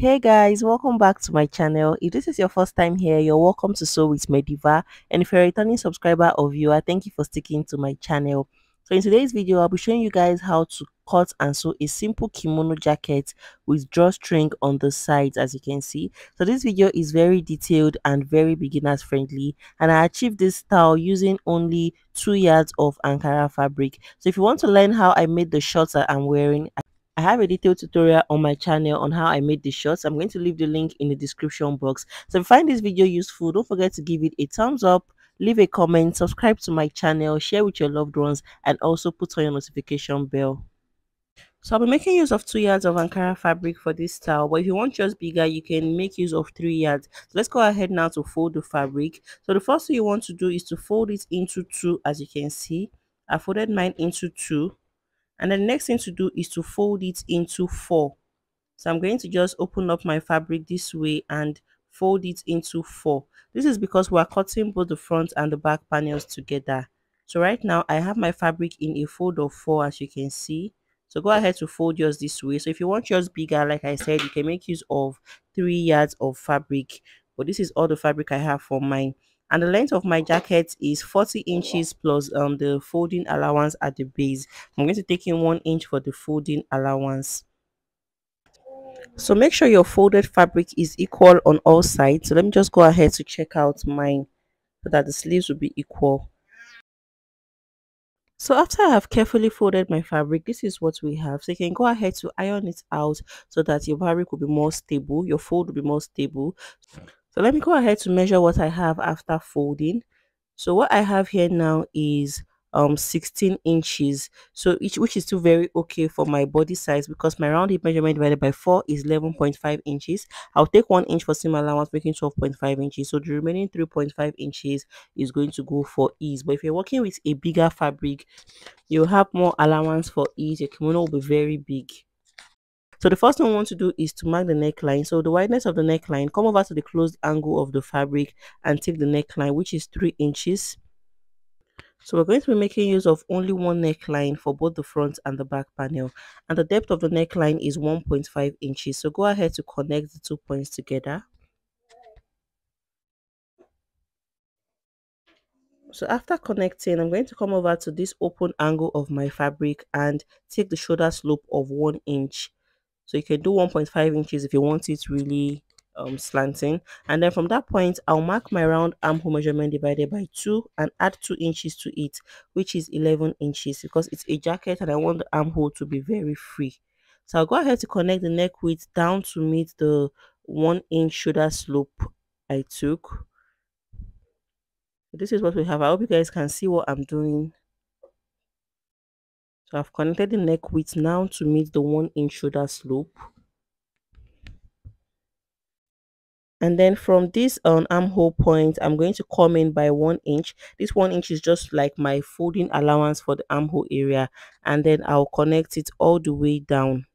Hey guys, welcome back to my channel. If this is your first time here, you're welcome to Sew with Mediva. And if you're a returning subscriber or viewer, thank you for sticking to my channel. So in today's video, I'll be showing you guys how to cut and sew a simple kimono jacket with drawstring on the sides as you can see. So this video is very detailed and very beginners friendly and I achieved this style using only 2 yards of Ankara fabric. So if you want to learn how I made the shorts that I'm wearing, I have a detailed tutorial on my channel on how I made the shorts. I'm going to leave the link in the description box. So if you find this video useful, don't forget to give it a thumbs up, leave a comment, subscribe to my channel, share with your loved ones, and also put on your notification bell. So I'll be making use of 2 yards of Ankara fabric for this style, but if you want yours bigger, you can make use of 3 yards. So let's go ahead now to fold the fabric. So the first thing you want to do is to fold it into 2 as you can see. I folded mine into 2 and the next thing to do is to fold it into four. So i'm going to just open up my fabric this way and fold it into four. This is because we're cutting both the front and the back panels together. So right now i have my fabric in a fold of four as you can see. So go ahead to fold yours this way. So if you want yours bigger like i said you can make use of three yards of fabric. But this is all the fabric i have for mine and the length of my jacket is 40 inches plus um the folding allowance at the base i'm going to take in one inch for the folding allowance so make sure your folded fabric is equal on all sides so let me just go ahead to check out mine so that the sleeves will be equal so after I have carefully folded my fabric, this is what we have. So you can go ahead to iron it out so that your fabric will be more stable, your fold will be more stable. Let me go ahead to measure what I have after folding. So what I have here now is um 16 inches. So each which is still very okay for my body size because my round hip measurement divided by 4 is 11.5 inches. I'll take one inch for seam allowance making 12.5 inches. So the remaining 3.5 inches is going to go for ease. But if you're working with a bigger fabric you'll have more allowance for ease. Your kimono will be very big so the first thing we want to do is to mark the neckline. So the wideness of the neckline, come over to the closed angle of the fabric and take the neckline, which is 3 inches. So we're going to be making use of only one neckline for both the front and the back panel. And the depth of the neckline is 1.5 inches. So go ahead to connect the two points together. So after connecting, I'm going to come over to this open angle of my fabric and take the shoulder slope of 1 inch so you can do 1.5 inches if you want it really um, slanting. And then from that point I'll mark my round armhole measurement divided by 2 and add 2 inches to it which is 11 inches because it's a jacket and I want the armhole to be very free. So I'll go ahead to connect the neck width down to meet the 1 inch shoulder slope I took. This is what we have. I hope you guys can see what I'm doing so I've connected the neck width now to meet the one inch shoulder slope. And then from this um, armhole point, I'm going to come in by one inch. This one inch is just like my folding allowance for the armhole area. And then I'll connect it all the way down.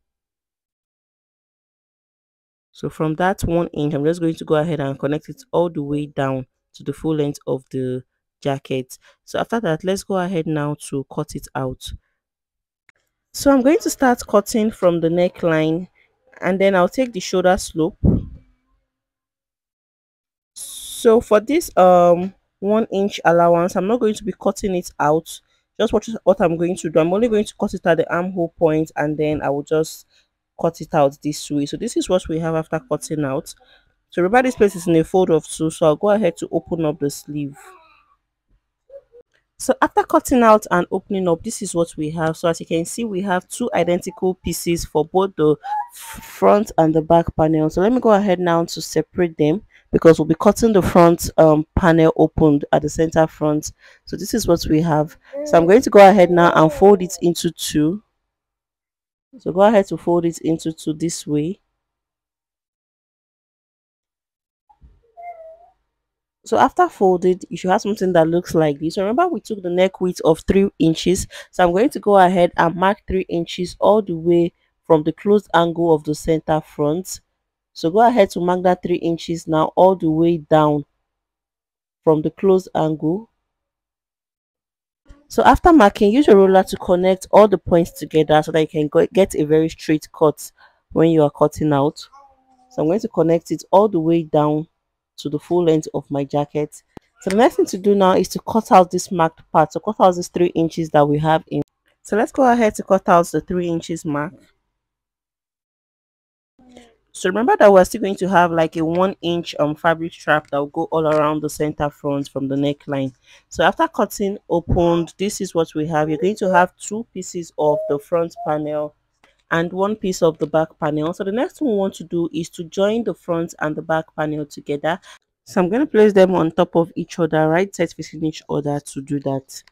So from that one inch, I'm just going to go ahead and connect it all the way down to the full length of the jacket. So after that, let's go ahead now to cut it out. So I'm going to start cutting from the neckline and then I'll take the shoulder slope. So for this um one inch allowance, I'm not going to be cutting it out. Just watch what I'm going to do. I'm only going to cut it at the armhole point and then I will just cut it out this way. So this is what we have after cutting out. So remember this place is in a fold of two. So I'll go ahead to open up the sleeve so after cutting out and opening up this is what we have. So as you can see we have two identical pieces for both the front and the back panel. So let me go ahead now to separate them because we'll be cutting the front um, panel opened at the center front. So this is what we have. So i'm going to go ahead now and fold it into two. So go ahead to fold it into two this way so after folded you should have something that looks like this. So remember we took the neck width of three inches. So i'm going to go ahead and mark three inches all the way from the closed angle of the center front. So go ahead to mark that three inches now all the way down from the closed angle. So after marking use your ruler to connect all the points together so that you can get a very straight cut when you are cutting out. So i'm going to connect it all the way down to the full length of my jacket. So the next thing to do now is to cut out this marked part. So cut out these three inches that we have in. So let's go ahead to cut out the three inches mark. So remember that we're still going to have like a one inch um fabric strap that will go all around the center front from the neckline. So after cutting opened this is what we have. You're going to have two pieces of the front panel and one piece of the back panel so the next thing we want to do is to join the front and the back panel together so i'm going to place them on top of each other right side facing each other to do that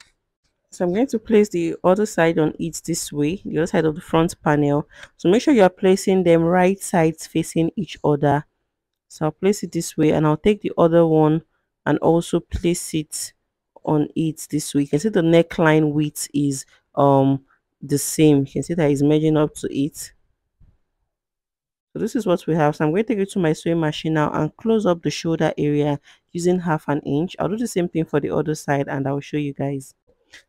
so I'm going to place the other side on it this way, the other side of the front panel. So make sure you are placing them right sides facing each other. So I'll place it this way and I'll take the other one and also place it on it this way. You can see the neckline width is um the same. You can see that it's measuring up to it. So this is what we have. So I'm going to take it to my sewing machine now and close up the shoulder area using half an inch. I'll do the same thing for the other side and I'll show you guys.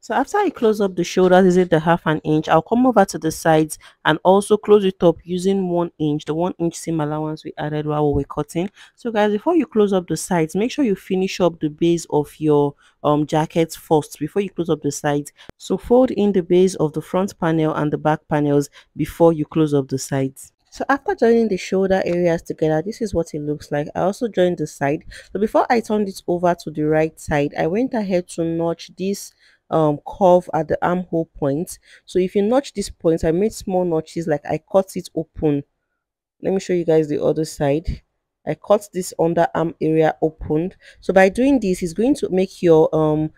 So after I close up the shoulders, is it the half an inch? I'll come over to the sides and also close it up using one inch, the one inch seam allowance we added while we were cutting. So guys, before you close up the sides, make sure you finish up the base of your um jacket first before you close up the sides. So fold in the base of the front panel and the back panels before you close up the sides. So after joining the shoulder areas together, this is what it looks like. I also joined the side. So before I turned it over to the right side, I went ahead to notch this um curve at the armhole point. So if you notch this point i made small notches like i cut it open. Let me show you guys the other side. I cut this underarm area opened. So by doing this it's going to make your um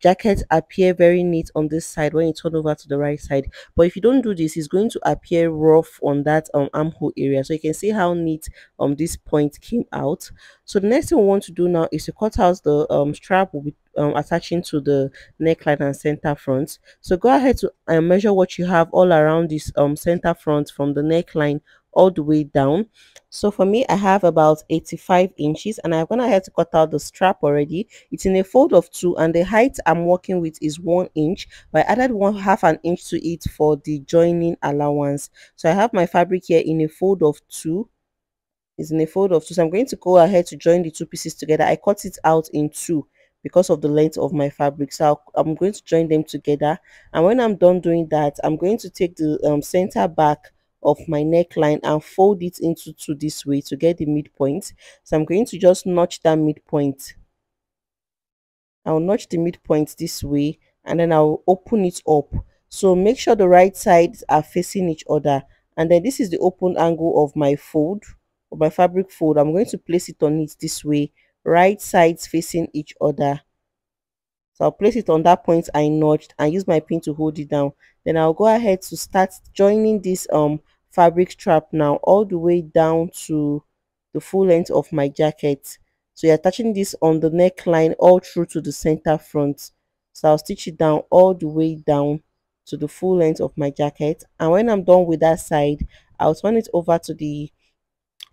jacket appear very neat on this side when you turn over to the right side. But if you don't do this it's going to appear rough on that um, armhole area. So you can see how neat um this point came out. So the next thing we want to do now is to cut out the um strap will be um, attaching to the neckline and center front. So go ahead to uh, measure what you have all around this um center front from the neckline all the way down. So for me i have about 85 inches and ahead to cut out the strap already. It's in a fold of two and the height i'm working with is one inch but i added one half an inch to it for the joining allowance. So i have my fabric here in a fold of two. Is in a fold of two. So i'm going to go ahead to join the two pieces together. I cut it out in two because of the length of my fabric. So i am going to join them together. And when i'm done doing that i'm going to take the um, center back of my neckline and fold it into two this way to get the midpoint. So i'm going to just notch that midpoint. I'll notch the midpoint this way and then i'll open it up. So make sure the right sides are facing each other. And then this is the open angle of my fold of my fabric fold. I'm going to place it on it this way. Right sides facing each other. So I'll place it on that point I notched and use my pin to hold it down. Then I'll go ahead to start joining this um fabric strap now all the way down to the full length of my jacket. So you're attaching this on the neckline all through to the center front. So I'll stitch it down all the way down to the full length of my jacket. And when I'm done with that side, I'll turn it over to the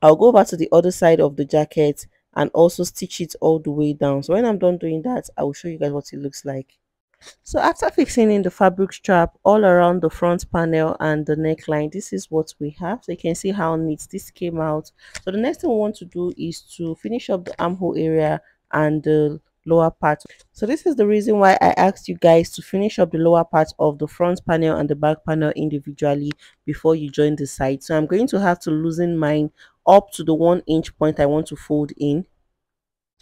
I'll go over to the other side of the jacket and also stitch it all the way down so when i'm done doing that i will show you guys what it looks like so after fixing in the fabric strap all around the front panel and the neckline this is what we have. So you can see how neat this came out. So the next thing we want to do is to finish up the armhole area and the lower part. So this is the reason why i asked you guys to finish up the lower part of the front panel and the back panel individually before you join the side. So i'm going to have to loosen mine up to the one inch point I want to fold in.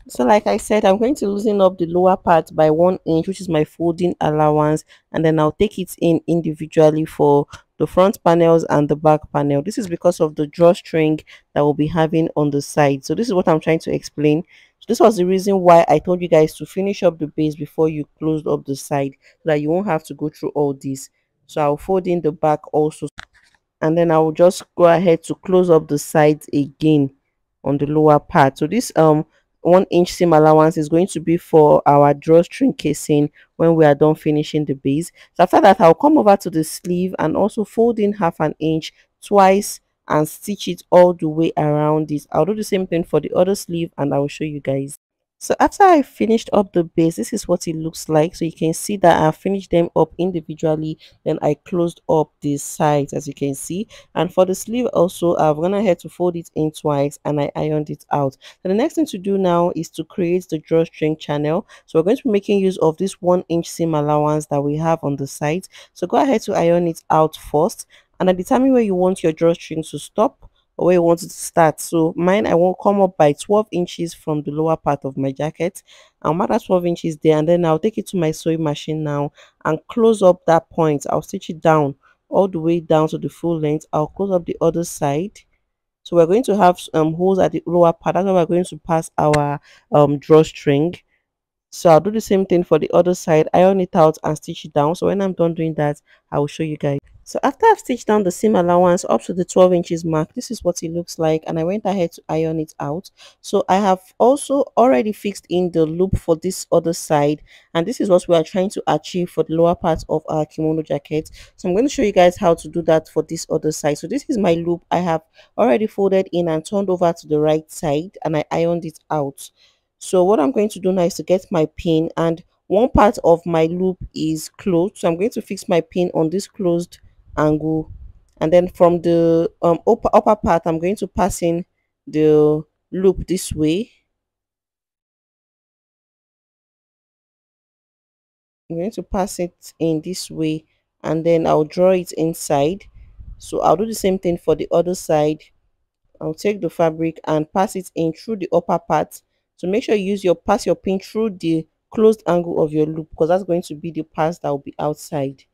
So like I said, I'm going to loosen up the lower part by one inch, which is my folding allowance. And then I'll take it in individually for the front panels and the back panel. This is because of the drawstring that we'll be having on the side. So this is what I'm trying to explain. So this was the reason why I told you guys to finish up the base before you closed up the side so that you won't have to go through all this. So I'll fold in the back also and then I will just go ahead to close up the sides again on the lower part. So this um one inch seam allowance is going to be for our drawstring casing when we are done finishing the base. So after that, I'll come over to the sleeve and also fold in half an inch twice and stitch it all the way around this. I'll do the same thing for the other sleeve and I will show you guys. So after i finished up the base this is what it looks like. So you can see that i finished them up individually then i closed up the sides as you can see. And for the sleeve also i've gone ahead to fold it in twice and i ironed it out. So the next thing to do now is to create the drawstring channel. So we're going to be making use of this one inch seam allowance that we have on the side. So go ahead to iron it out first. And determine where you want your drawstring to stop where you want it to start. So mine, I won't come up by 12 inches from the lower part of my jacket. I'll mark that 12 inches there and then I'll take it to my sewing machine now and close up that point. I'll stitch it down all the way down to the full length. I'll close up the other side. So we're going to have um, holes at the lower part. That's where we're going to pass our um, drawstring. So I'll do the same thing for the other side. Iron it out and stitch it down. So when I'm done doing that, I will show you guys. So after I've stitched down the seam allowance up to the 12 inches mark, this is what it looks like and I went ahead to iron it out. So I have also already fixed in the loop for this other side and this is what we are trying to achieve for the lower part of our kimono jacket. So I'm going to show you guys how to do that for this other side. So this is my loop I have already folded in and turned over to the right side and I ironed it out. So what I'm going to do now is to get my pin and one part of my loop is closed. So I'm going to fix my pin on this closed angle. And then from the um, upper, upper part I'm going to pass in the loop this way. I'm going to pass it in this way and then I'll draw it inside. So I'll do the same thing for the other side. I'll take the fabric and pass it in through the upper part. So make sure you use your pass your pin through the closed angle of your loop because that's going to be the pass that will be outside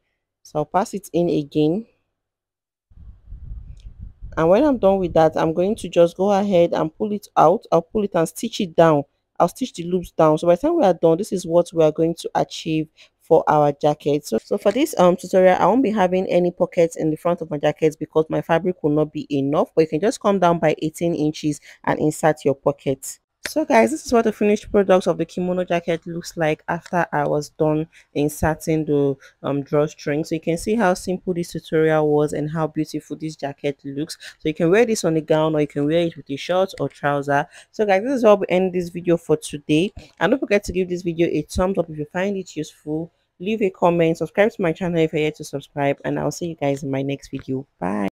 so I'll pass it in again. And when I'm done with that I'm going to just go ahead and pull it out. I'll pull it and stitch it down. I'll stitch the loops down. So by the time we are done this is what we are going to achieve for our jacket. So, so for this um tutorial i won't be having any pockets in the front of my jacket because my fabric will not be enough. But you can just come down by 18 inches and insert your pockets so guys this is what the finished product of the kimono jacket looks like after i was done inserting the um drawstring. So you can see how simple this tutorial was and how beautiful this jacket looks. So you can wear this on a gown or you can wear it with a shirt or trouser. So guys this is how we end this video for today. And don't forget to give this video a thumbs up if you find it useful. Leave a comment. Subscribe to my channel if you're yet to subscribe. And i'll see you guys in my next video. Bye